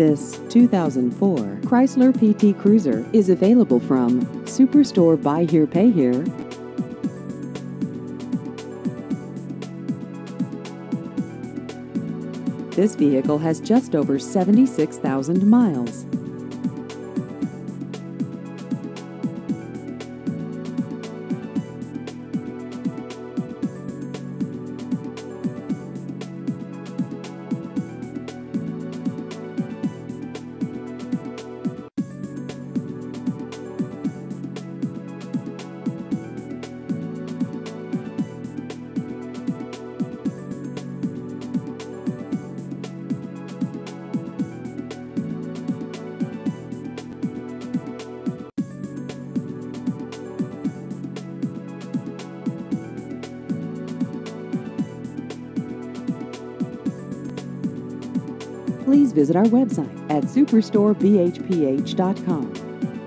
This 2004 Chrysler PT Cruiser is available from Superstore Buy Here Pay Here. This vehicle has just over 76,000 miles. Please visit our website at superstorebhph.com.